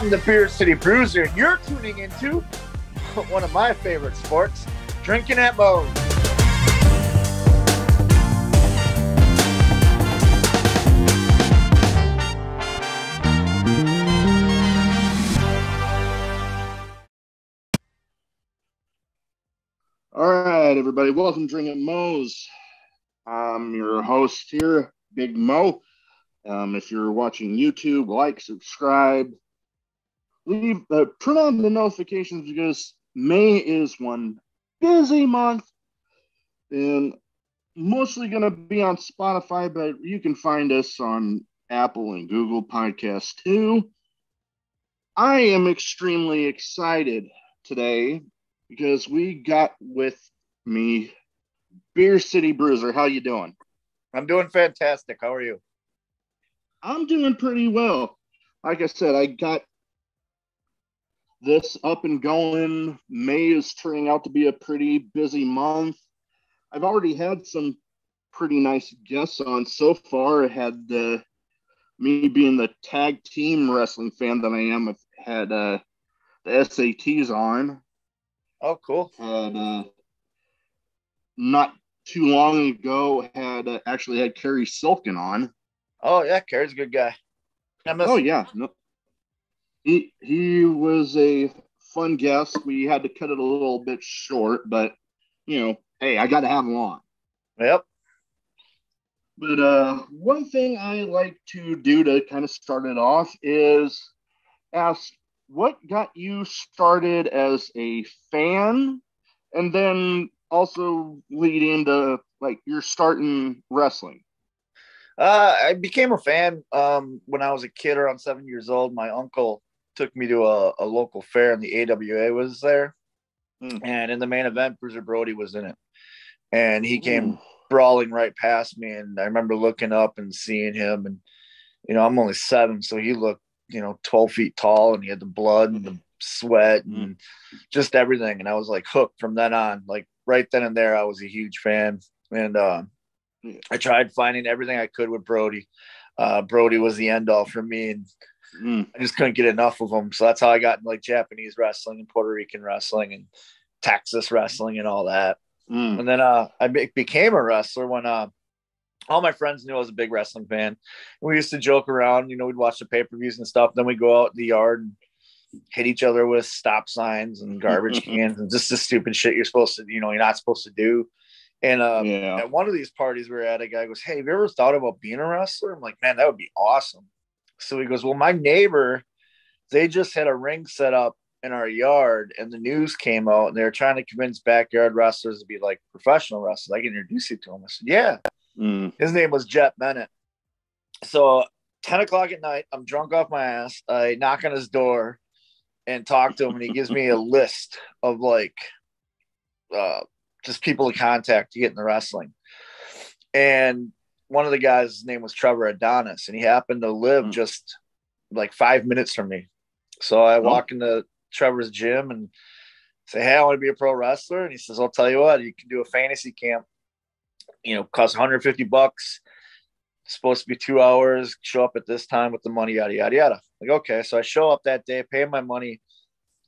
I'm the Beer City Bruiser, and you're tuning into one of my favorite sports, drinking at Moe's. All right, everybody, welcome to Drinking at Moe's. I'm your host here, Big Mo. Um, if you're watching YouTube, like, subscribe, leave, uh, turn on the notifications because May is one busy month and mostly going to be on Spotify, but you can find us on Apple and Google Podcasts too. I am extremely excited today because we got with me Beer City Bruiser. How you doing? I'm doing fantastic. How are you? I'm doing pretty well. Like I said, I got this up and going. May is turning out to be a pretty busy month. I've already had some pretty nice guests on so far. I had uh, me being the tag team wrestling fan that I am. I've had uh, the SATs on. Oh, cool. Had uh, not too long ago had uh, actually had Cary Silkin on. Oh yeah, Cary's a good guy. I miss Oh yeah, no, he he was a fun guest. We had to cut it a little bit short, but you know, hey, I got to have him on. Yep. But uh, one thing I like to do to kind of start it off is ask what got you started as a fan, and then also lead into like you're starting wrestling. Uh, I became a fan um, when I was a kid, around seven years old. My uncle took me to a, a local fair, and the AWA was there. Hmm. And in the main event, Bruiser Brody was in it, and he came brawling right past me. And I remember looking up and seeing him, and you know, I'm only seven, so he looked, you know, 12 feet tall, and he had the blood and the sweat and just everything. And I was like hooked from then on. Like right then and there, I was a huge fan. And uh, I tried finding everything I could with Brody. Uh, Brody was the end all for me, and Mm. I just couldn't get enough of them. So that's how I got into like Japanese wrestling and Puerto Rican wrestling and Texas wrestling and all that. Mm. And then uh, I be- became a wrestler when uh, all my friends knew I was a big wrestling fan. We used to joke around, you know, we'd watch the pay per views and stuff. Then we'd go out in the yard and hit each other with stop signs and garbage cans and just the stupid shit you're supposed to, you know, you're not supposed to do. And uh, yeah. at one of these parties we were at, a guy goes, Hey, have you ever thought about being a wrestler? I'm like, Man, that would be awesome. So he goes, Well, my neighbor, they just had a ring set up in our yard, and the news came out, and they were trying to convince backyard wrestlers to be like professional wrestlers. I can introduce you to him. I said, Yeah. Mm. His name was Jet Bennett. So 10 o'clock at night, I'm drunk off my ass. I knock on his door and talk to him, and he gives me a list of like uh, just people to contact to get in the wrestling. And one of the guys, his name was Trevor Adonis, and he happened to live Hmm. just like five minutes from me. So I walk into Trevor's gym and say, Hey, I want to be a pro wrestler. And he says, I'll tell you what, you can do a fantasy camp, you know, cost 150 bucks. Supposed to be two hours, show up at this time with the money, yada, yada, yada. Like, okay. So I show up that day, pay my money,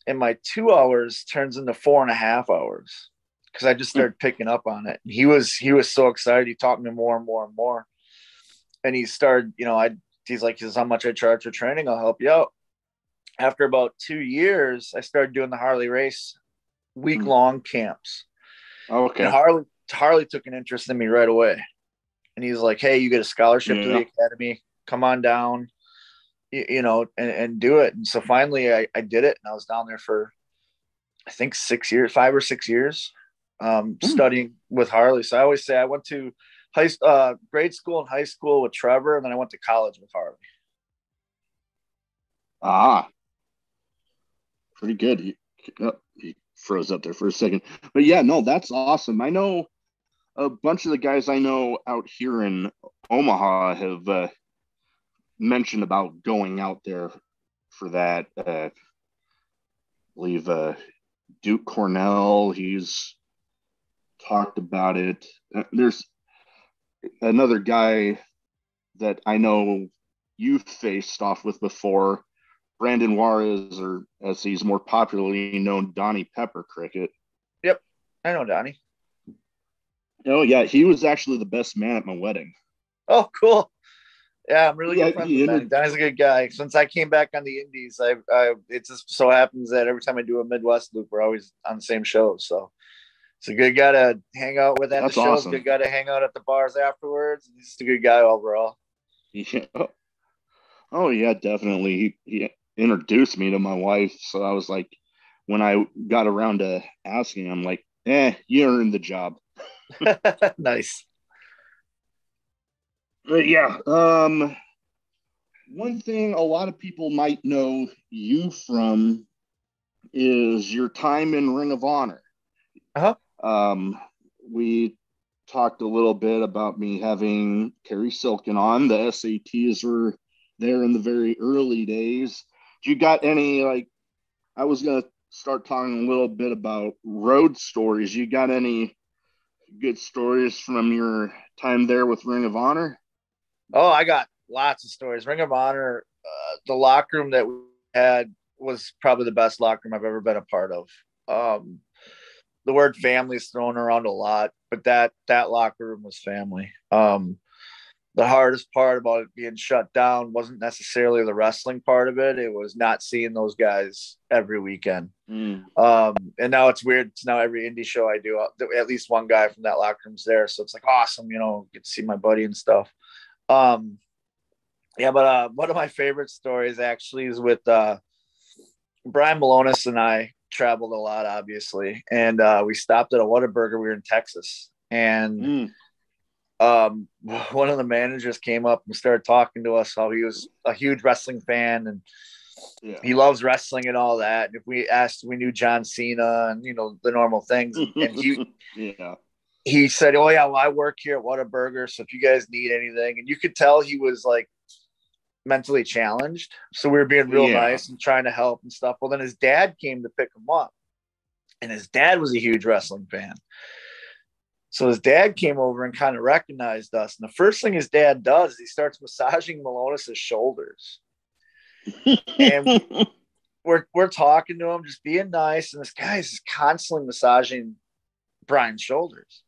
and my two hours turns into four and a half hours because I just started picking up on it. He was he was so excited. He taught me more and more and more. And he started, you know, I he's like, this is how much I charge for training. I'll help you out. After about two years, I started doing the Harley Race week long camps. Oh, okay. And Harley Harley took an interest in me right away. And he's like, Hey, you get a scholarship to the academy, come on down, you, you know, and, and do it. And so finally I, I did it and I was down there for I think six years, five or six years, um, Hmm. studying with Harley. So I always say I went to high uh, grade school and high school with Trevor, and then I went to college with Harley. Ah, pretty good. He, oh, he froze up there for a second, but yeah, no, that's awesome. I know a bunch of the guys I know out here in Omaha have uh, mentioned about going out there for that. Uh, I believe uh, Duke Cornell, he's talked about it. Uh, There's another guy that I know you've faced off with before, Brandon Juarez, or as he's more popularly known, Donnie Pepper Cricket. Yep, I know Donnie. Oh yeah, he was actually the best man at my wedding. Oh, cool. Yeah, I'm really yeah, good friends with Donnie. Donnie's a good guy. Since I came back on the Indies, I, I it just so happens that every time I do a Midwest loop, we're always on the same show. So it's a good guy to hang out with at That's the shows. Awesome. Good guy to hang out at the bars afterwards. He's just a good guy overall. Yeah. Oh yeah, definitely. He, he introduced me to my wife, so I was like, when I got around to asking, I'm like, eh, you earned the job. nice. But yeah, um, one thing a lot of people might know you from is your time in Ring of Honor. Uh-huh. Um, we talked a little bit about me having Cary Silkin on. The SATs were there in the very early days. Do you got any like? I was gonna start talking a little bit about road stories. You got any good stories from your time there with Ring of Honor? Oh, I got lots of stories. Ring of Honor, uh, the locker room that we had was probably the best locker room I've ever been a part of. Um, the word family is thrown around a lot, but that that locker room was family. Um, the hardest part about it being shut down wasn't necessarily the wrestling part of it. It was not seeing those guys every weekend. Mm. Um, and now it's weird. It's now every indie show I do, uh, at least one guy from that locker room's there. So it's like awesome, you know, get to see my buddy and stuff. Um, yeah, but uh, one of my favorite stories actually is with uh, Brian Milonas and I traveled a lot, obviously, and uh, we stopped at a Whataburger. We were in Texas, and mm. um, one of the managers came up and started talking to us how he was a huge wrestling fan and yeah. he loves wrestling and all that. And if we asked, we knew John Cena and you know the normal things, and he yeah he said, "Oh yeah, well I work here at Whataburger, so if you guys need anything," and you could tell he was like mentally challenged, so we were being real yeah. nice and trying to help and stuff. Well, then his dad came to pick him up, and his dad was a huge wrestling fan. So his dad came over and kind of recognized us, and the first thing his dad does is he starts massaging Milonas' shoulders, and we're we're talking to him, just being nice, and this guy is constantly massaging Brian's shoulders.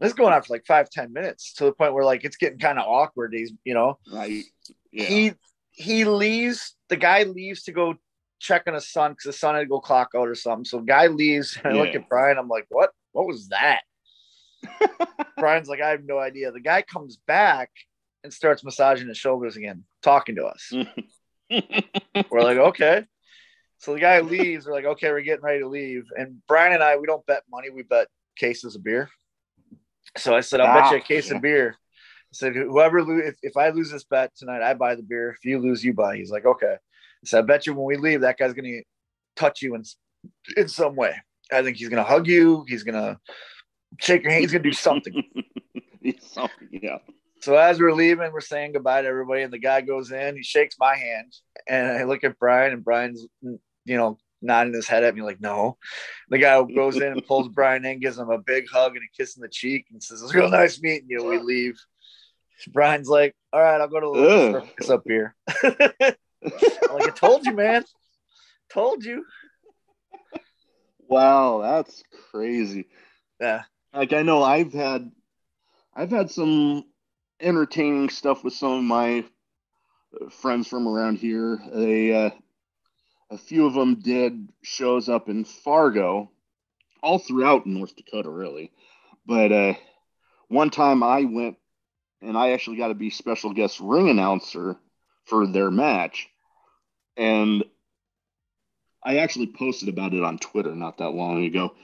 This is going on for like five, ten minutes to the point where like it's getting kind of awkward. He's, you know, right. Yeah. He he leaves. The guy leaves to go check on his son because his son had to go clock out or something. So guy leaves. And I look at Brian. I'm like, what? What was that? Brian's like, I have no idea. The guy comes back and starts massaging his shoulders again, talking to us. we're like, okay. So the guy leaves. We're like, okay, we're getting ready to leave. And Brian and I, we don't bet money. We bet cases of beer. So I said, I'll bet you a case yeah. of beer. I said, whoever lose, if, if I lose this bet tonight, I buy the beer. If you lose, you buy. He's like, okay. So I bet you when we leave, that guy's going to touch you in, in some way. I think he's going to hug you. He's going to shake your hand. He's going to do something. yeah. So as we're leaving, we're saying goodbye to everybody, and the guy goes in. He shakes my hand, and I look at Brian, and Brian's, you know, nodding his head at me like, no. The guy goes in and pulls Brian in, gives him a big hug and a kiss in the cheek and says, it's real nice meeting you. We leave. Brian's like, all right, I'll go to the It's up here. like, I told you, man. Told you. Wow, that's crazy. Yeah. Like I know I've had I've had some entertaining stuff with some of my friends from around here. They uh, a few of them did shows up in Fargo, all throughout North Dakota, really. But uh, one time I went and I actually got to be special guest ring announcer for their match. And I actually posted about it on Twitter not that long ago.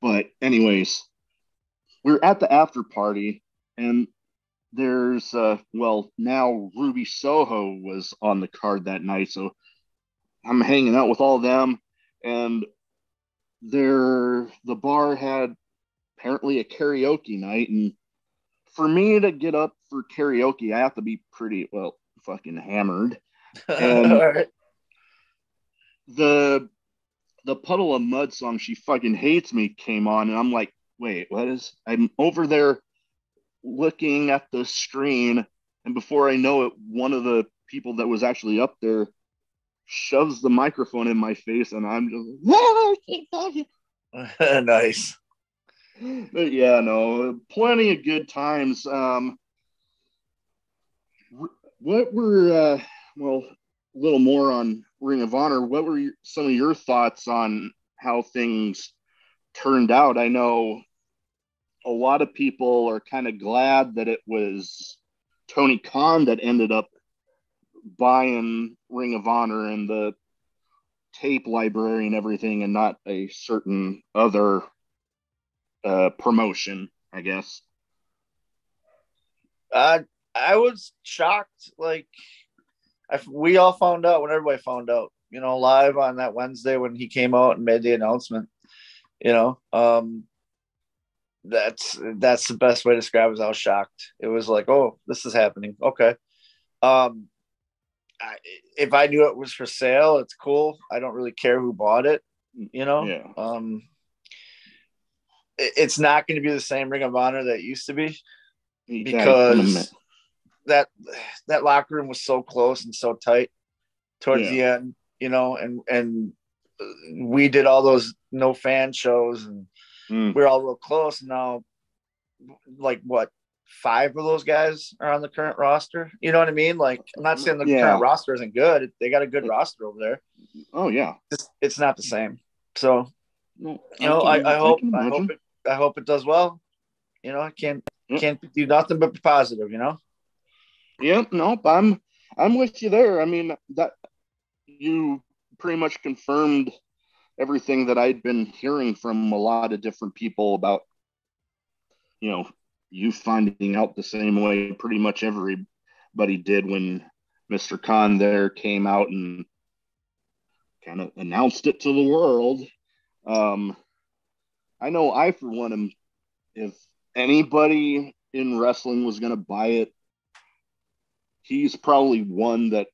But, anyways, we are at the after party, and there's, uh, well, now Ruby Soho was on the card that night. So I'm hanging out with all of them, and there the bar had apparently a karaoke night, and for me to get up for karaoke, I have to be pretty well fucking hammered. And right. the the Puddle of Mudd song "She Fucking Hates Me" came on, and I'm like, wait, what is? I'm over there looking at the screen, and before I know it, one of the people that was actually up there shoves the microphone in my face, and I'm just "Ah, I can't talk." nice. But yeah, no, plenty of good times. Um, what were uh, well, a little more on Ring of Honor. What were your, some of your thoughts on how things turned out? I know a lot of people are kind of glad that it was Tony Khan that ended up buying Ring of Honor and the tape library and everything, and not a certain other uh, promotion, I guess. Uh, I was shocked. Like, I, we all found out when everybody found out, you know, live on that Wednesday when he came out and made the announcement. You know, um, that's that's the best way to describe it. I was shocked. It was like, oh, this is happening. Okay. Um, I, if I knew it was for sale, it's cool. I don't really care who bought it. You know. Yeah. Um, it, it's not going to be the same Ring of Honor that used to be because that that locker room was so close and so tight towards Yeah. the end, you know, and and we did all those no fan shows and Mm. we are all real close. And Now, like what five of those guys are on the current roster? You know what I mean? Like I'm not saying the Yeah. current roster isn't good. They got a good roster over there. Oh yeah. It's, it's not the same. So No, you know, I, can- I hope can I hope it I hope it does well. You know, I can't Yeah. can't do nothing but be positive. You know. Yeah, nope. I'm I'm with you there. I mean that you pretty much confirmed everything that I'd been hearing from a lot of different people about you know, you finding out the same way pretty much everybody did when Mr. Khan there came out and kind of announced it to the world. Um I know I for one am if anybody in wrestling was going to buy it he's probably one that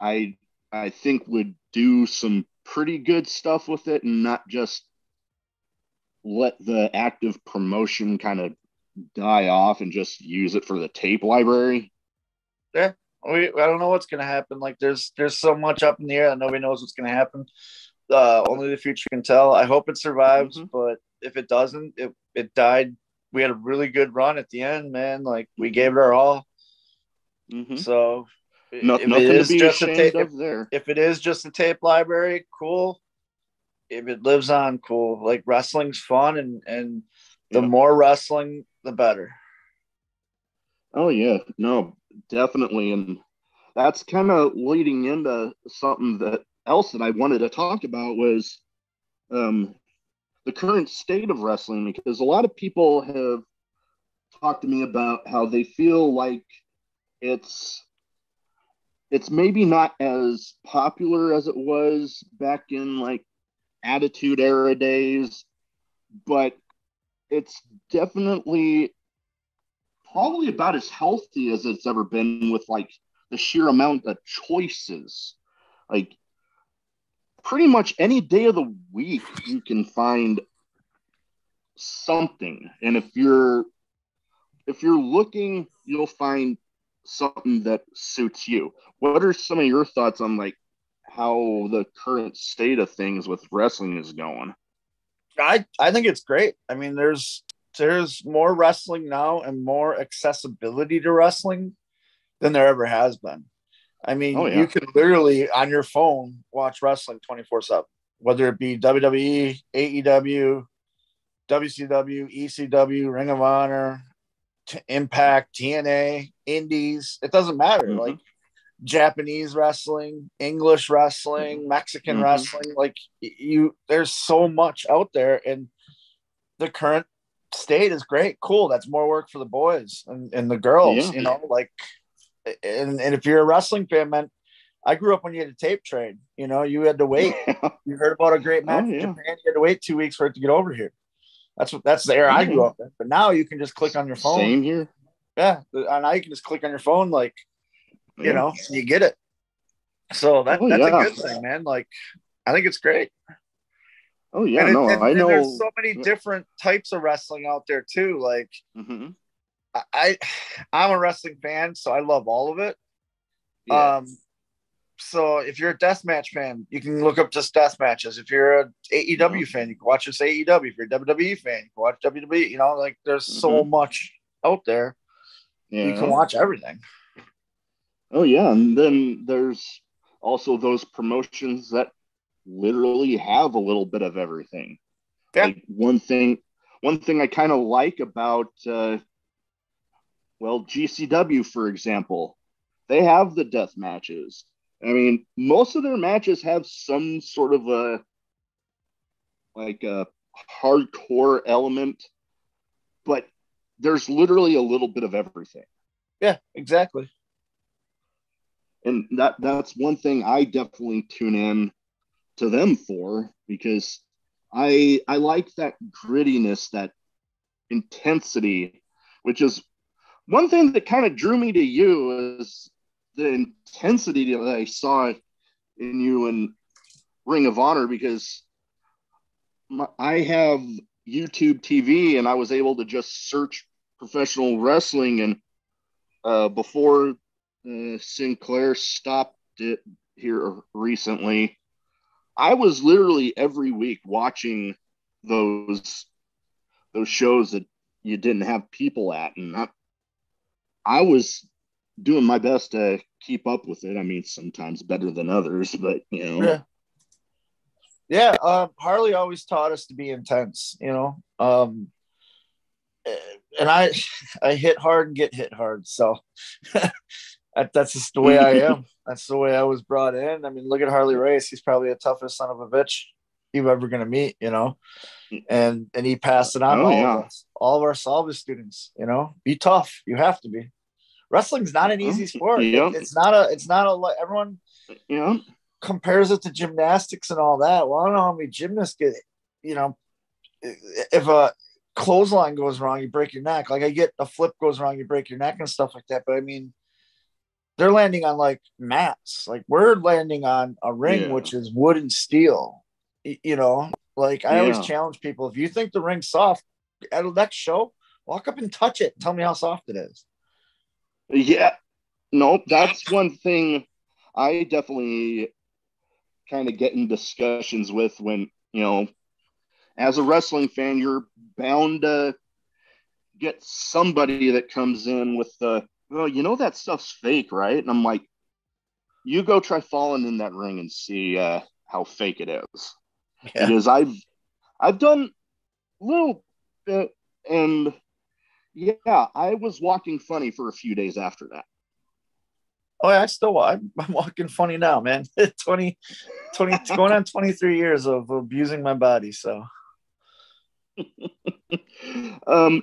I I think would do some pretty good stuff with it and not just let the active promotion kind of die off and just use it for the tape library. Yeah, we, I don't know what's gonna happen. Like there's there's so much up in the air that nobody knows what's gonna happen. Uh, only the future can tell. I hope it survives, Mhm. but if it doesn't, it it died. We had a really good run at the end, man. Like we gave it our all. Mhm. So No, if nothing it to be just a ashamed tape, of there. if it is just a tape library, cool. If it lives on, cool. Like wrestling's fun, and and the Yeah. more wrestling, the better. Oh yeah, no, definitely, and that's kind of leading into something that else that I wanted to talk about was um, the current state of wrestling because a lot of people have talked to me about how they feel like it's it's maybe not as popular as it was back in like attitude era days but it's definitely probably about as healthy as it's ever been with like the sheer amount of choices. Like pretty much any day of the week you can find something. And if you're if you're looking you'll find something that suits you. What are some of your thoughts on like how the current state of things with wrestling is going I I think it's great. I mean, there's there's more wrestling now and more accessibility to wrestling than there ever has been. I mean, Oh, yeah. you can literally on your phone watch wrestling 24 7, whether it be WWE, AEW, WCW, ECW, Ring of Honor, Impact, TNA, Indies. It doesn't matter. Mhm. Like Japanese wrestling, English wrestling, Mexican Mhm. wrestling. Like you, there's so much out there, and the current state is great. Cool. That's more work for the boys and, and the girls. Yeah. You know, like, and and if you're a wrestling fan, man, I grew up when you had a tape trade. You know, you had to wait. You heard about a great match Oh, in. Japan. You had to wait two weeks for it to get over here. That's what that's the era I grew Mhm. up in. But now you can just click on your phone. same here Yeah, and now you can just click on your phone, like you Yeah. know, you get it. So that, Oh, that's yeah. a good thing, man. Like, I think it's great. oh yeah and, it- no and- i know there's so many different types of wrestling out there too. Like, Mhm. I, I'm a wrestling fan, so I love all of it. Yeah. Um, so if you're a deathmatch fan, you can look up just death matches. If you're a AEW fan, you can watch just AEW. If you're a WWE fan, you can watch WWE. You know, like there's mm-hmm. so much out there. Yeah. You can watch everything. Oh yeah, and then there's also those promotions that literally have a little bit of everything. Yeah. Like one thing, one thing I kind of like about, uh, well, GCW for example, they have the death matches. I mean, most of their matches have some sort of a like a hardcore element, but there's literally a little bit of everything. Yeah, exactly. And that that's one thing I definitely tune in to them for because I I like that grittiness, that intensity, which is one thing that kind of drew me to you is the intensity that I saw in you in Ring of Honor because my, I have YouTube TV and I was able to just search professional wrestling and uh, before uh, Sinclair stopped it here recently, I was literally every week watching those those shows that you didn't have people at, and I, I was doing my best to keep up with it. I mean, sometimes better than others, but you know. Yeah. Yeah, um, Harley always taught us to be intense, you know. Um, and I, I hit hard and get hit hard, so that's just the way I am. That's the way I was brought in. I mean, look at Harley Race; he's probably the toughest son of a bitch you've ever gonna meet, you know. And and he passed it on oh, all yeah. of us, all of our Salvage students. You know, be tough. You have to be wrestling's not an easy sport. It's not a. It's not a. Everyone yeah. compares it to gymnastics and all that. Well, I don't know how many gymnasts get. You know, if a clothesline goes wrong, you break your neck. Like I get a flip goes wrong, you break your neck and stuff like that. But I mean, they're landing on like mats. Like we're landing on a ring yeah. which is wood and steel. You know, like I yeah. always challenge people: if you think the ring's soft at the next show, walk up and touch it. Tell me how soft it is. Yeah, no, that's one thing I definitely kind of get in discussions with when, you know, as a wrestling fan, you're bound to get somebody that comes in with the, well, you know, that stuff's fake, right? And I'm like, you go try falling in that ring and see uh, how fake it is. Yeah. Because I've, I've done a little bit and yeah, I was walking funny for a few days after that. Oh, yeah, I still I'm, I'm walking funny now, man. 20, 20 going on 23 years of abusing my body. So, um,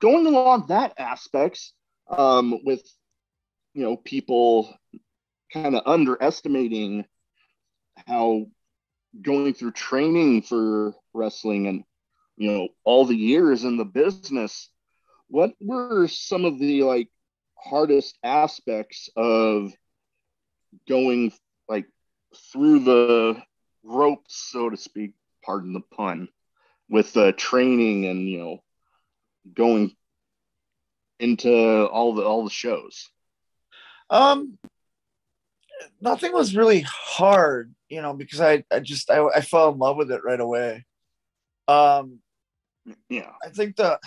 going along that aspects, um, with you know people kind of underestimating how going through training for wrestling and you know all the years in the business what were some of the like hardest aspects of going like through the ropes so to speak pardon the pun with the training and you know going into all the all the shows um nothing was really hard you know because i i just i, I fell in love with it right away um yeah i think the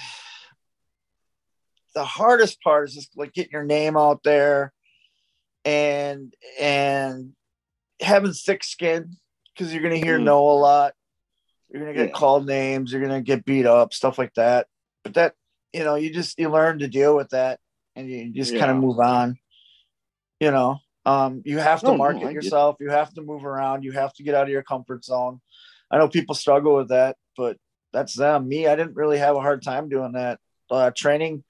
the hardest part is just like getting your name out there and and having thick skin because you're gonna hear mm. no a lot. You're gonna get yeah. called names. You're gonna get beat up, stuff like that. But that you know, you just you learn to deal with that, and you just yeah. kind of move on. You know, um, you have to no, market no, yourself. You have to move around. You have to get out of your comfort zone. I know people struggle with that, but that's them. Me, I didn't really have a hard time doing that. Uh, training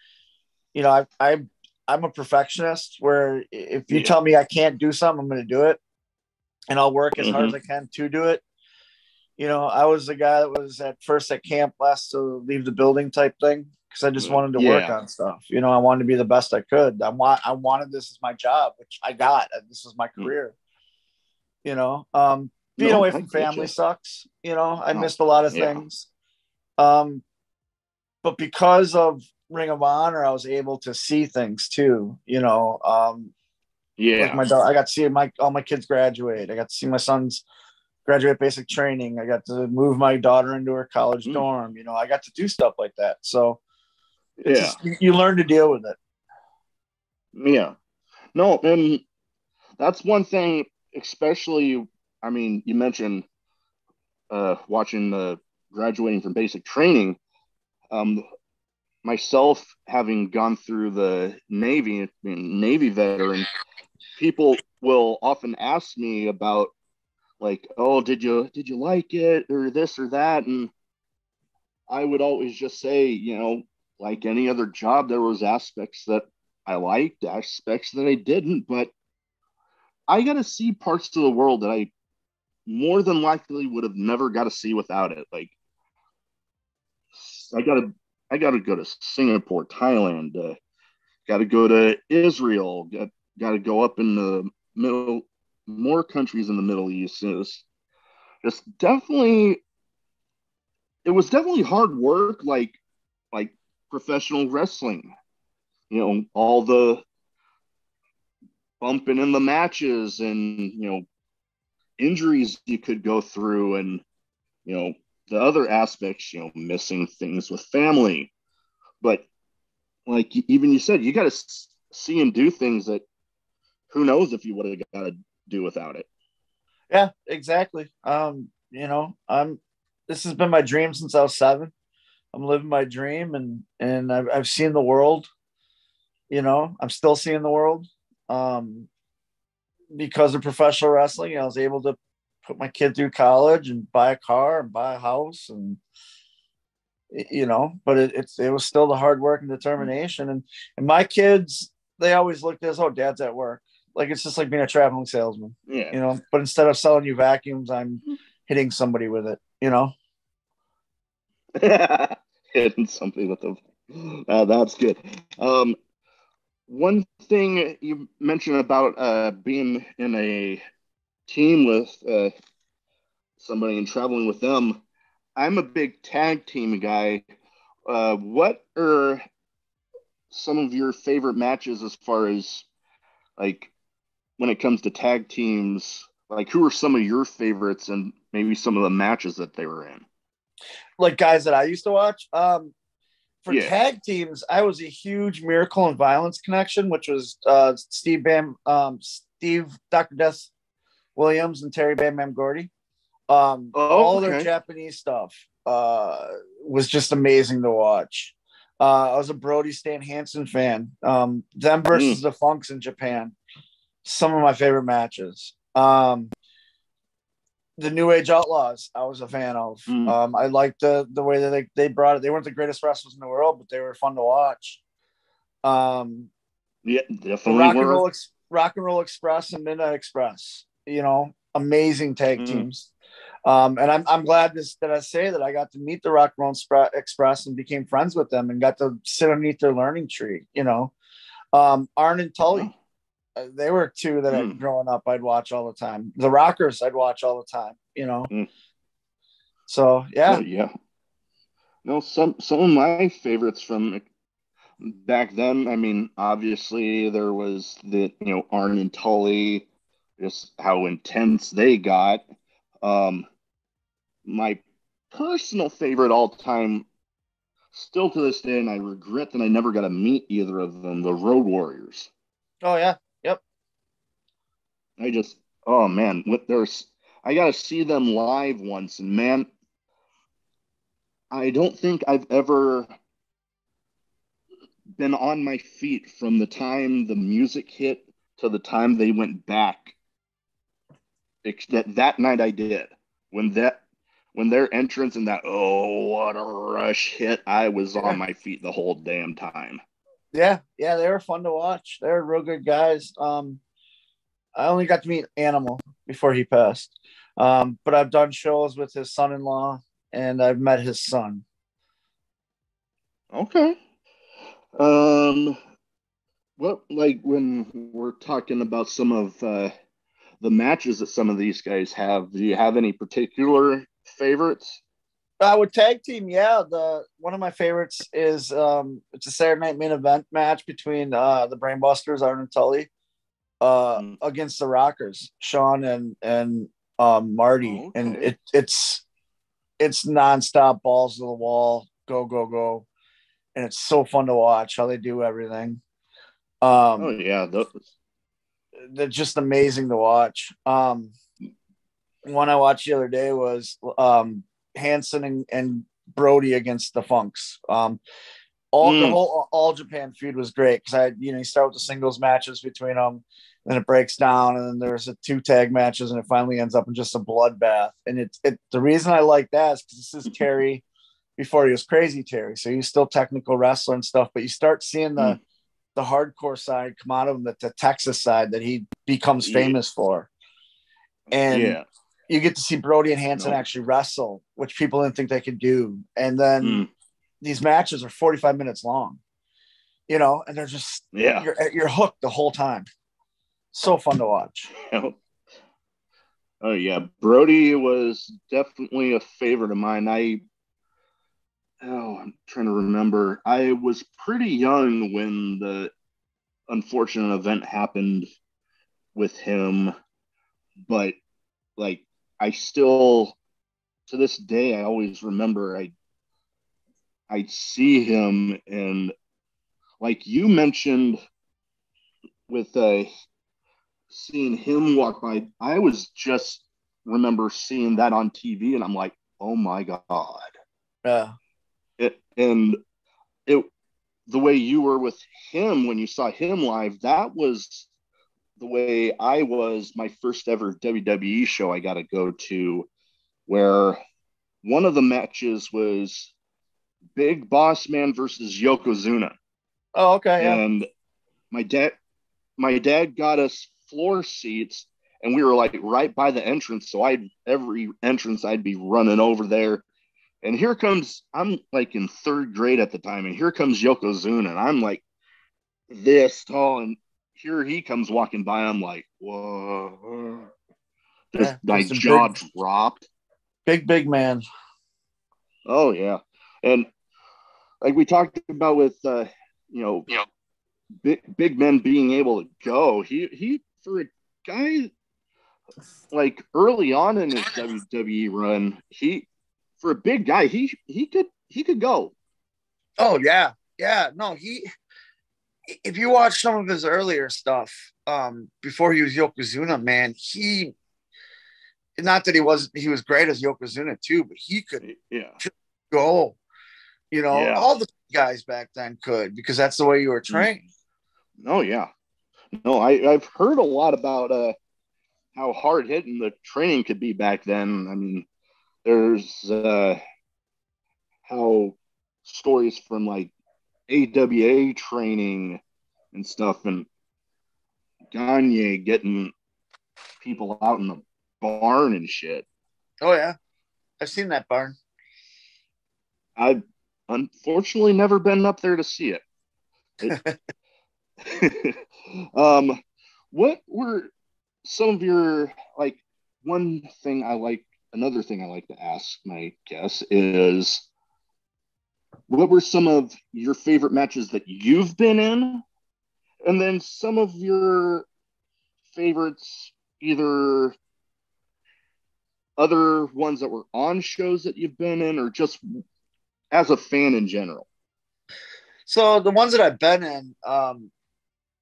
you know, I, I I'm a perfectionist where if you yeah. tell me I can't do something, I'm going to do it and I'll work as mm-hmm. hard as mm-hmm. I can to do it. You know, I was the guy that was at first at camp last to leave the building type thing because I just wanted to yeah. work on stuff. You know, I wanted to be the best I could. I want I wanted this as my job, which I got. This was my mm. career. Mm-hmm. You know, um, being no, away from family sucks. You know, I no. missed a lot of yeah. things. Um, but because of Ring of Honor, I was able to see things too. You know, um, Yeah. Like my daughter, I got to see my all my kids graduate. I got to see my sons graduate basic training. I got to move my daughter into her college Mm. dorm. You know, I got to do stuff like that. So yeah. just, you, you learn to deal with it. Yeah. No, and that's one thing, especially, I mean, you mentioned uh, watching the graduating from basic training. Um, myself having gone through the Navy, being Navy veteran, people will often ask me about like, oh, did you did you like it or this or that? And I would always just say, you know, like any other job, there was aspects that I liked, aspects that I didn't, but I got to see parts of the world that I more than likely would have never got to see without it. Like I got to I got to go to Singapore, Thailand, uh, got to go to Israel, got got to go up in the middle more countries in the Middle East. It was just definitely it was definitely hard work like like professional wrestling you know all the bumping in the matches and you know injuries you could go through and you know the other aspects you know missing things with family but like even you said you got to see and do things that who knows if you would have got to do without it Yeah, exactly. Um, you know, I'm this has been my dream since I was seven. I'm living my dream and and I've I've seen the world. You know, I'm still seeing the world. Um because of professional wrestling, I was able to put my kid through college and buy a car and buy a house and you know, but it, it's it was still the hard work and determination. And and my kids, they always looked as oh, dad's at work. Like it's just like being a traveling salesman yeah you know but instead of selling you vacuums i'm hitting somebody with it you know hitting something with them. Uh, that's good. Um, one thing you mentioned about uh, being in a team with uh, somebody and traveling with them. I'm a big tag team guy. Uh, what are some of your favorite matches as far as like when it comes to tag teams? Like, who are some of your favorites and maybe some of the matches that they were in? Like guys that i used to watch. Um for Yeah. tag teams i was a huge miracle and violence connection which was uh steve bam um steve dr death williams and terry bam bam gordy. Um Oh, all their japanese stuff uh was just amazing to watch. Uh i was a brody stan hansen fan. Um them versus the funks in japan. Some of my favorite matches. Um the New Age Outlaws, I was a fan of. Mm. Um, I liked the the way that they, they brought it. They weren't the greatest wrestlers in the world, but they were fun to watch. Um, Yeah, definitely Rock and. Roll Rock and Roll Express and Midnight Express, you know, amazing tag Mm. teams. Um, and I'm I'm glad this, that I say that I got to meet the Rock and Roll Spra- Express and became friends with them and got to sit underneath their learning tree. You know, um, Arn and Tully, they were two that I, Mm. growing up I'd watch all the time. The Rockers I'd watch all the time. You know, Mm. so yeah, Oh, yeah. No, some some of my favorites from back then. I mean, obviously there was the you know Arn and Tully, just how intense they got. Um, my personal favorite all time, still to this day, and I regret that I never got to meet either of them. The Road Warriors. oh yeah, I just, oh man, what there's, I got to see them live once, and man, I don't think I've ever been on my feet from the time the music hit to the time they went back. That that night I did when that when their entrance and that oh what a rush hit, I was Yeah. on my feet the whole damn time. yeah, yeah. They were fun to watch. They're real good guys. Um, I only got to meet Animal before he passed, um, but I've done shows with his son-in-law and I've met his son. Okay. Um, what like when we're talking about some of uh, the matches that some of these guys have, do you have any particular favorites? I would tag team, yeah. The one of my favorites is um, it's a Saturday night main event match between uh, the Brainbusters, Arn and Tully, uh, mm. against the Rockers, Shawn and and um, Marty, oh, okay. and it it's it's nonstop balls to the wall, go go go, and it's so fun to watch how they do everything. Um, oh yeah, those. they're just amazing to watch. Um, one I watched the other day was um, Hansen and, and Brody against the Funks. Um, all mm. the whole all Japan feud was great because I you know you start with the singles matches between them, then it breaks down, and then there's a two tag matches, and it finally ends up in just a bloodbath. And it's it the reason I like that is because this is Terry before he was crazy Terry, so he's still technical wrestler and stuff. But you start seeing the mm. the hardcore side come out of him, the, the Texas side that he becomes yeah. famous for, and. Yeah. You get to see Brody and Hansen no. actually wrestle, which people didn't think they could do. And then mm these matches are 45 minutes long, you know, and they're just, yeah, you're, you're hooked the whole time. So fun to watch. Oh, yeah. Brody was definitely a favorite of mine. I, oh, I'm trying to remember. I was pretty young when the unfortunate event happened with him, but like, I still, to this day, I always remember I I see him and like you mentioned with uh seeing him walk by, I was just remember seeing that on TV and I'm like, oh my God. Yeah. It, and it the way you were with him when you saw him live, that was the way I was my first ever WWE show I got to go to, where one of the matches was Big Boss Man versus Yokozuna. Oh, okay. Yeah. And my dad, my dad got us floor seats, and we were like right by the entrance. So I every entrance I'd be running over there. And here comes I'm like in third grade at the time, and here comes Yokozuna, and I'm like this tall, and here he comes walking by. I'm like, whoa, just yeah, my jaw big, dropped. Big big man. Oh yeah, and like we talked about with uh, you know, you know, big, big men being able to go. He he for a guy like early on in his WWE run, he for a big guy, he he could he could go. Oh yeah, yeah. No, he. If you watch some of his earlier stuff, um, before he was Yokozuna, man, he. Not that he was he was great as Yokozuna too, but he could yeah go you know, yeah. all the guys back then could because that's the way you were mm. trained. Oh yeah. No, I, I've heard a lot about uh, how hard hitting the training could be back then. I mean, there's uh, how stories from like AWA training and stuff, and Gagne getting people out in the barn and shit. Oh yeah, I've seen that barn. I unfortunately never been up there to see it. it um, what were some of your like one thing I like another thing I like to ask my guests is what were some of your favorite matches that you've been in? And then some of your favorites, either other ones that were on shows that you've been in, or just as a fan in general? So the ones that I've been in, um,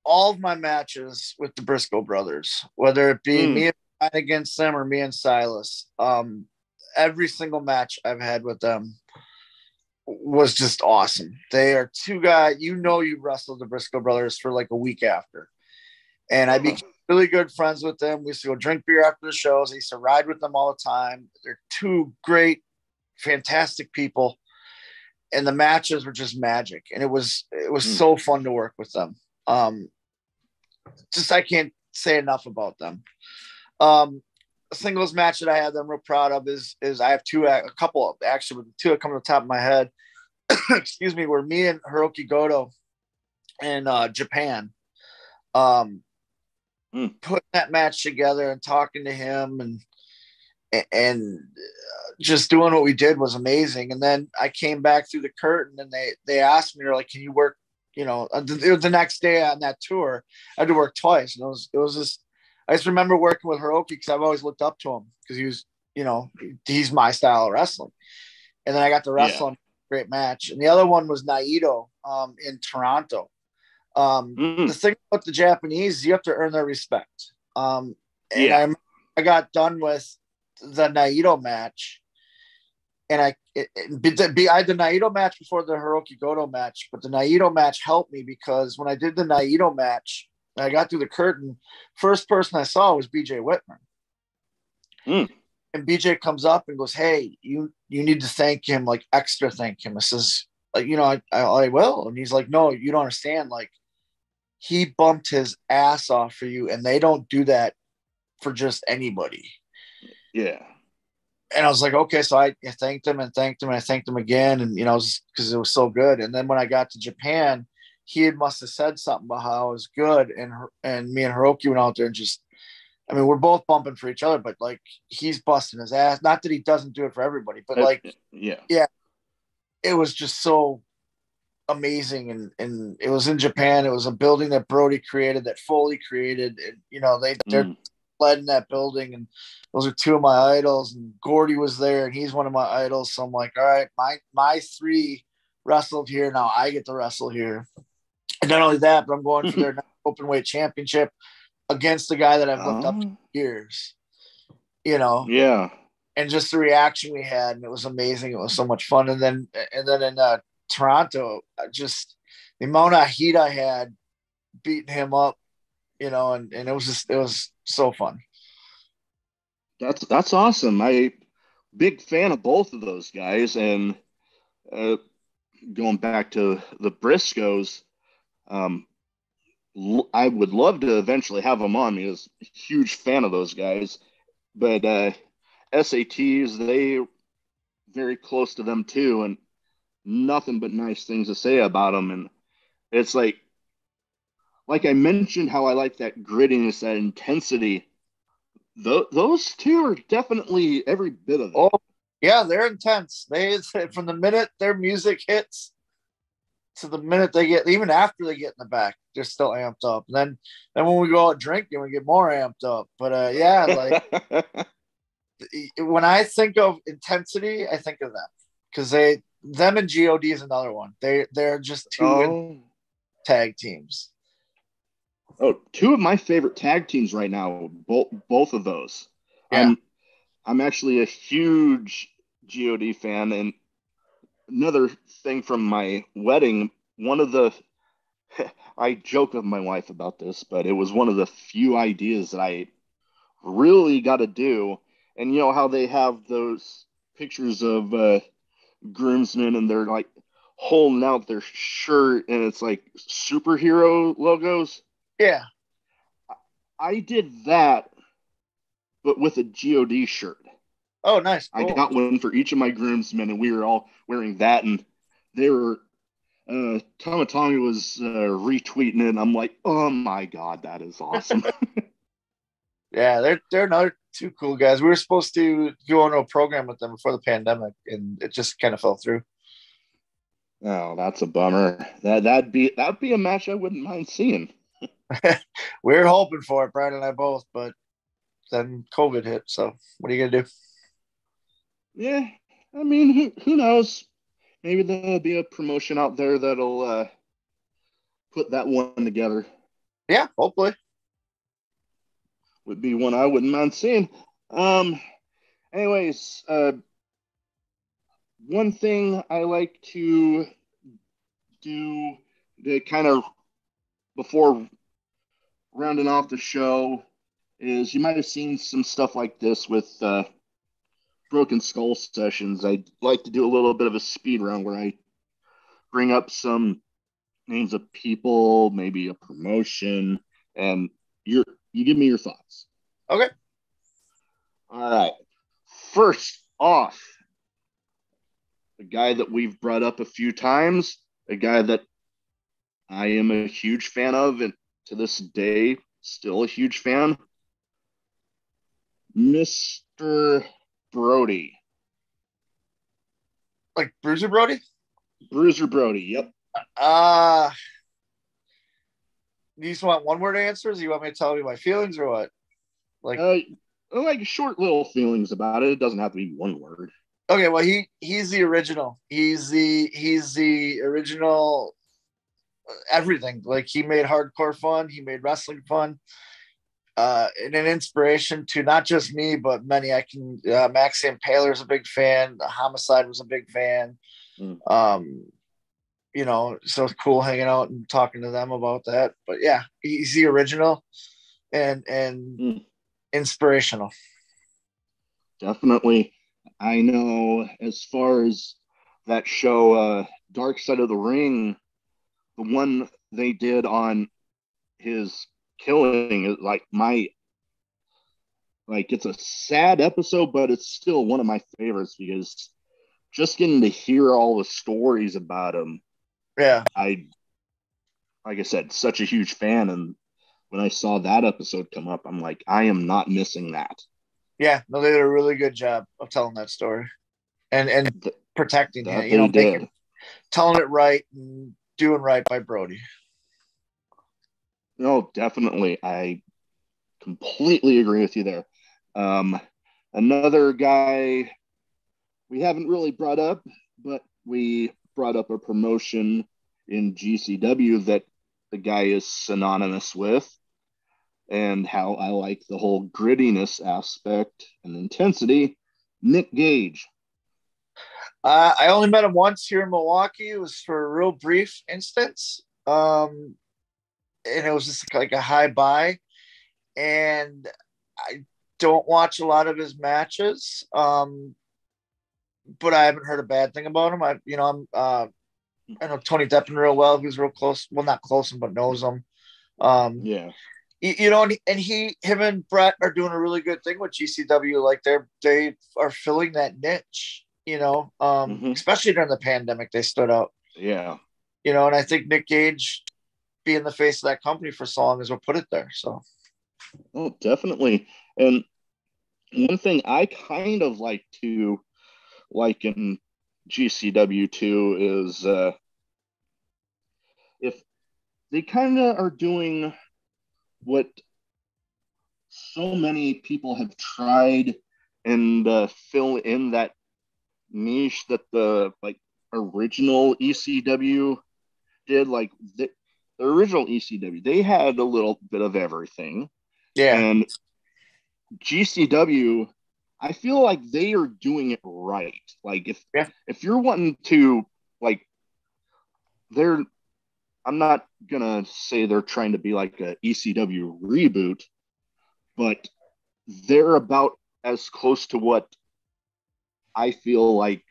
all of my matches with the Briscoe brothers, whether it be mm. me against them or me and Silas, um, every single match I've had with them was just awesome. They are two guys, you know, you wrestled the Briscoe brothers for like a week after. And I became really good friends with them. We used to go drink beer after the shows. I used to ride with them all the time. They're two great, fantastic people and the matches were just magic and it was it was mm. so fun to work with them um just i can't say enough about them um a singles match that i had them real proud of is is i have two a couple of actually with two that come to the top of my head excuse me were me and hiroki goto in uh japan um mm. putting that match together and talking to him and and just doing what we did was amazing. And then I came back through the curtain and they they asked me, they're like, "Can you work you know, uh, the, the next day on that tour, I had to work twice, and it was it was just. I just remember working with Hiroki because I've always looked up to him because he was, you know, he's my style of wrestling. And then I got to wrestle yeah. great match. And the other one was Naito um, in Toronto. Um, mm. The thing about the Japanese, you have to earn their respect. Um, and yeah. I, I got done with the Naito match, and I it, it, be, I had the Naito match before the Hirooki Goto match, but the Naito match helped me because when I did the Naito match, I got through the curtain. First person I saw was BJ Whitmer. Mm. And BJ comes up and goes, "Hey, you you need to thank him, like extra thank him." I says, you know, I, I, I will. And he's like, "No, you don't understand. Like, he bumped his ass off for you, and they don't do that for just anybody." Yeah. And I was like, okay, so I, thanked him and thanked him and I thanked him again, and you know, because it, it was so good. And then when I got to Japan, he had must have said something about how it was good, and and me and Hirooki went out there and just, I mean, we're both bumping for each other, but like he's busting his ass. Not that he doesn't do it for everybody, but like, yeah, yeah, it was just so amazing, and and it was in Japan. It was a building that Brody created, that Foley created, and you know they they're mm. Led in that building, and those are two of my idols. And Gordy was there, and he's one of my idols. So I'm like, all right, my my three wrestled here. Now I get to wrestle here. And not only that, but I'm going for their open weight championship against the guy that I've looked oh. up to years. You know, yeah. And just the reaction we had, and it was amazing. It was so much fun. And then, and then in uh, Toronto, just the amount of heat I had beating him up, you know, and, and it was just it was so fun. That's that's awesome. I big fan of both of those guys, and uh, going back to the Briscoes, um, I would love to eventually have them on. I was a huge fan of those guys, but uh, SATs they very close to them too, and nothing but nice things to say about them. And it's like, like I mentioned, how I like that grittiness, that intensity. Th- those two are definitely every bit of it. Oh, yeah, they're intense. They from the minute their music hits to the minute they get, even after they get in the back, they're still amped up. And then, then when we go out drinking, we get more amped up. But uh, yeah, like when I think of intensity, I think of them because they, them and God is another one. They they're just two oh. tag teams. Oh, two of my favorite tag teams right now. Both both of those. Yeah. I'm I'm actually a huge God fan, and another thing from my wedding, one of the I joke with my wife about this, but it was one of the few ideas that I really got to do. And you know how they have those pictures of uh, groomsmen and they're like holding out their shirt and it's like superhero logos? Yeah. I did that, but with a God shirt. Oh, nice. Cool. I got one for each of my groomsmen, and we were all wearing that, and they were. Uh, Tama Tonga was uh, retweeting it, and I'm like, oh my god, that is awesome. yeah, they're they're another two cool guys. We were supposed to go on a program with them before the pandemic, and it just kind of fell through. Oh, that's a bummer. That that'd be that'd be a match I wouldn't mind seeing. we are hoping for it, Brian and I both, but then COVID hit. So what are you gonna do? Yeah, I mean, who, who knows? Maybe there'll be a promotion out there that'll uh, put that one together. Yeah, hopefully. Would be one I wouldn't mind seeing. Um, anyways, uh, one thing I like to do to kind of before rounding off the show is you might have seen some stuff like this with uh, Broken Skull sessions, I'd like to do a little bit of a speed round where I bring up some names of people, maybe a promotion, and you you give me your thoughts. Okay. All right. First off, a guy that we've brought up a few times, a guy that I am a huge fan of, and to this day, still a huge fan. Mr. Brody. Like Bruiser Brody? Bruiser Brody, yep. Uh you just want one word answers? you want me to tell you my feelings or what? Like, uh, like short little feelings about it. It doesn't have to be one word. Okay, well he he's the original. He's the he's the original everything. Like he made hardcore fun. He made wrestling fun. Uh, and an inspiration to not just me, but many. I can. Uh, Max Impaler's a big fan. Homicide was a big fan. Mm. Um, you know, so it's cool hanging out and talking to them about that. But yeah, he's the original and and mm. inspirational. Definitely. I know as far as that show, uh, Dark Side of the Ring, the one they did on his killing is like my like it's a sad episode, but it's still one of my favorites because just getting to hear all the stories about him. Yeah. I like I said, such a huge fan. And when I saw that episode come up, I'm like, I am not missing that. Yeah, no, they did a really good job of telling that story and and protecting it. You know, making, telling it right and doing right by Brody. No, definitely. I completely agree with you there. Um, another guy we haven't really brought up, but we brought up a promotion in GCW that the guy is synonymous with and how I like the whole grittiness aspect and intensity. Nick Gage. Uh, I only met him once here in Milwaukee. It was for a real brief instance. Um, and it was just like a high buy. And I don't watch a lot of his matches. Um, but I haven't heard a bad thing about him. I, you know, I'm, uh, I know Tony Deppen real well. He's real close. Well, not close, him, but knows him. Um, yeah you know, and he, him and Brett are doing a really good thing with GCW. Like they're they are filling that niche, you know, um, mm-hmm. especially during the pandemic, they stood out. Yeah, you know, and I think Nick Gage being the face of that company for so long is what put it there. So, oh, definitely. And one thing I kind of like to like in GCW too is uh, if they kind of are doing what so many people have tried and uh, fill in that niche that the like original ECW did. Like the, the original ECW, they had a little bit of everything. Yeah. And GCW, I feel like they are doing it right. Like if yeah. if you're wanting to like they're I'm not gonna say they're trying to be like a ECW reboot, but they're about as close to what I feel like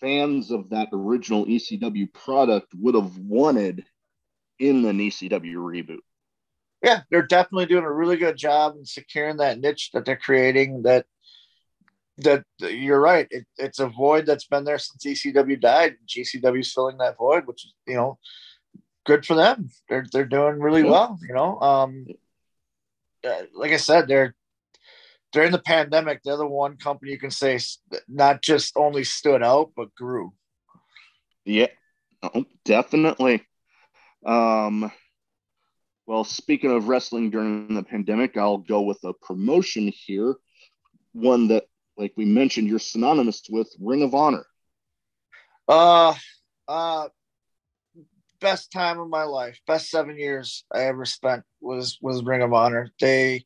fans of that original ECW product would have wanted in an ECW reboot. Yeah, they're definitely doing a really good job in securing that niche that they're creating. That that you're right. It, it's a void that's been there since ECW died. GCW's filling that void, which is you know good for them. They're they're doing really well. You know, um, uh, like I said, they're during the pandemic. They're the one company you can say not just only stood out but grew. Yeah, oh, definitely. Um, well, speaking of wrestling during the pandemic, I'll go with a promotion here. One that like we mentioned, you're synonymous with Ring of Honor. Uh, uh, best time of my life, best seven years I ever spent was was Ring of Honor. They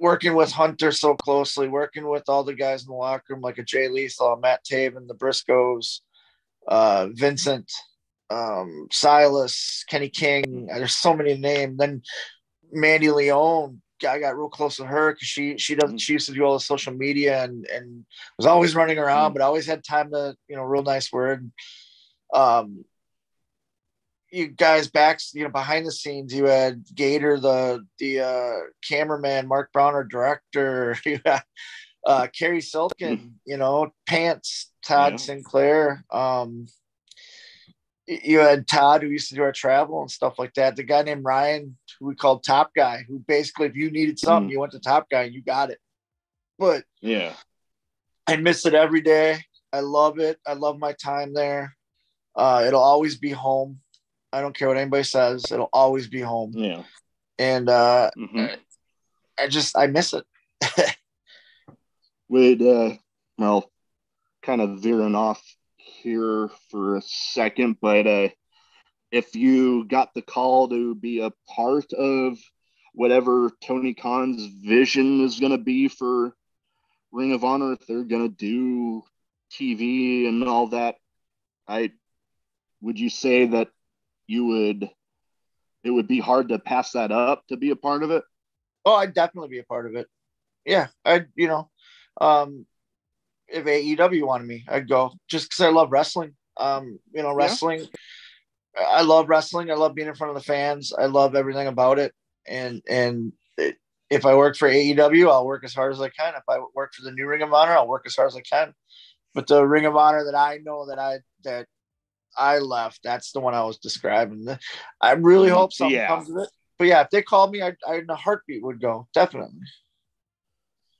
working with Hunter so closely, working with all the guys in the locker room like a Jay Lethal, Matt Taven, the Briscoes, uh, Vincent, um, Silas, Kenny King. There's so many names. Then Mandy Leone, I got real close to her because she she doesn't she used to do all the social media and and was always running around, mm. but always had time to you know real nice word. Um, you guys back you know behind the scenes you had Gator the the uh, cameraman, Mark Browner, director, you had uh, Cary Silkin, mm. you know Pants, Todd yeah. Sinclair. Um, you had Todd who used to do our travel and stuff like that. The guy named Ryan who we called Top Guy, who basically, if you needed something, mm. you went to Top Guy and you got it. But yeah, I miss it every day. I love it. I love my time there. Uh, it'll always be home. I don't care what anybody says. It'll always be home. Yeah. And uh, Mhm. I just I miss it. Would uh, well, kind of veering off here for a second, but uh, if you got the call to be a part of whatever Tony Khan's vision is going to be for Ring of Honor, if they're going to do TV and all that, I would you say that you would it would be hard to pass that up to be a part of it? Oh, I'd definitely be a part of it. Yeah, I'd you know, um, if AEW wanted me, I'd go just because I love wrestling. Um, you know, Yeah. wrestling. I love wrestling. I love being in front of the fans. I love everything about it. And and it, if I work for AEW, I'll work as hard as I can. If I work for the new Ring of Honor, I'll work as hard as I can. But the Ring of Honor that I know that I that I left, that's the one I was describing. I really hope something Yeah. comes of it. But yeah, if they called me, I, I in a heartbeat would go definitely.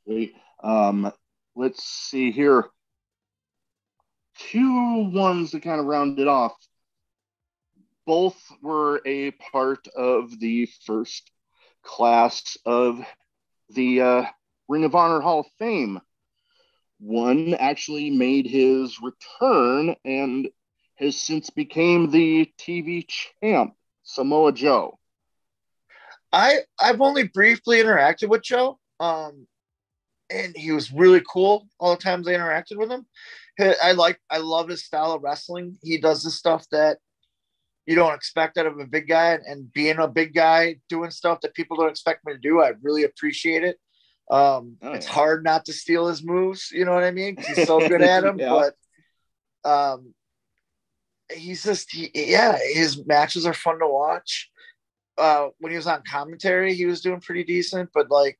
Wait, um, let's see here. Two ones to kind of round it off. Both were a part of the first class of the uh, Ring of Honor Hall of Fame. One actually made his return and has since became the TV champ, Samoa Joe. I I've only briefly interacted with Joe, um, and he was really cool all the times I interacted with him. I like I love his style of wrestling. He does the stuff that you don't expect out of a big guy, and being a big guy doing stuff that people don't expect me to do, I really appreciate it. Um, Oh, it's yeah. hard not to steal his moves. You know what I mean? He's so good at them, Yeah. but um, he's just he, yeah. His matches are fun to watch uh when he was on commentary he was doing pretty decent but like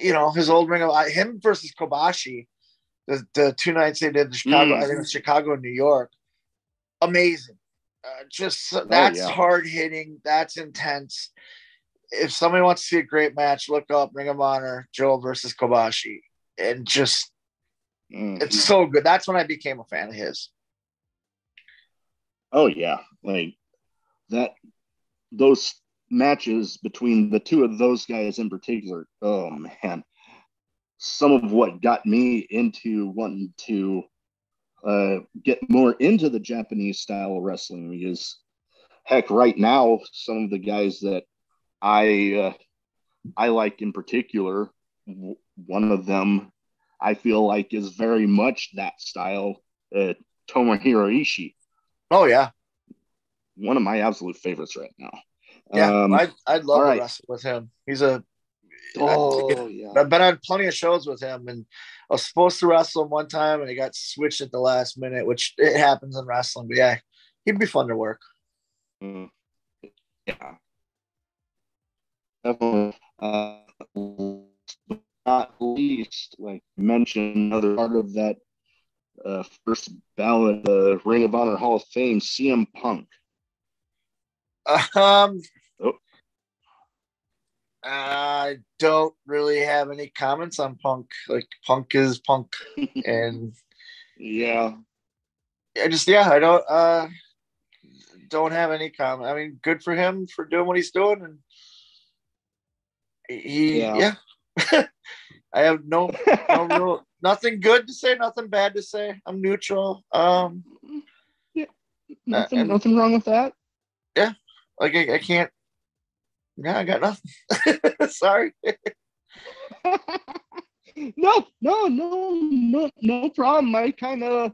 you know his old ring of I- him versus kobashi the, the two nights they did in chicago Mm. i think it was chicago and new york amazing uh, just that's yeah. hard hitting that's intense if somebody wants to see a great match look up ring of honor joe versus kobashi and just Mm. it's so good that's when i became a fan of his Oh yeah, like that. Those matches between the two of those guys in particular. Oh man, some of what got me into wanting to uh, get more into the Japanese style of wrestling because heck, right now some of the guys that I uh, I like in particular, w- one of them I feel like is very much that style. Uh, Tomohiro Ishii oh yeah one of my absolute favorites right now. yeah Um, I'd, I'd love to right. wrestle with him he's a oh yeah. I've been on plenty of shows with him, and I was supposed to wrestle him one time, and he got switched at the last minute, which it happens in wrestling. But yeah, he'd be fun to work. Mm, yeah. Definitely. Uh, but not least, like you mentioned, another part of that uh, first ballot, uh, Ring of Honor Hall of Fame, CM Punk. Um, Oh. I don't really have any comments on Punk. Like Punk is Punk, and Yeah. I just yeah, I don't uh don't have any comment. I mean, good for him for doing what he's doing, and he Yeah. yeah. I have no no real nothing good to say, nothing bad to say. I'm neutral. Um, nothing, and- nothing wrong with that. Yeah, like I, I can't. Yeah, I got nothing. Sorry. no, no, no, no, no problem. I kind of,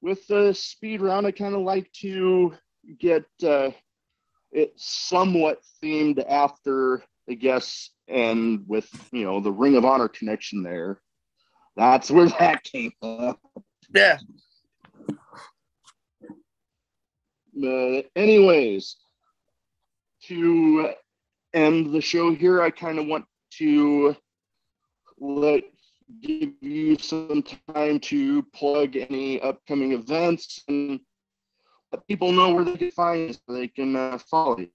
with the speed round, I kind of like to get uh, it somewhat themed after, I guess, and with you know the Ring of Honor connection there. That's where that came up. Yeah. But anyways, to end the show here, I kind of want to let give you some time to plug any upcoming events and let people know where they can find you so they can uh, follow you.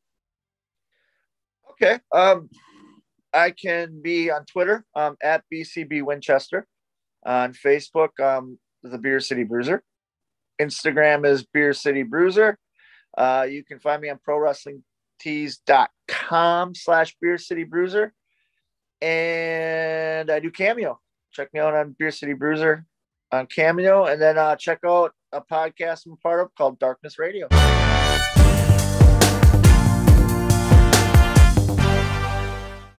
Okay. Um, I can be on Twitter um, at BCB Winchester, on Facebook, um, the Beer City Bruiser. Instagram is Beer City Bruiser. Uh, you can find me on prowrestlingtees.com slash Beer City Bruiser. And I do Cameo. Check me out on Beer City Bruiser on Cameo. And then uh, check out a podcast I'm part of called Darkness Radio.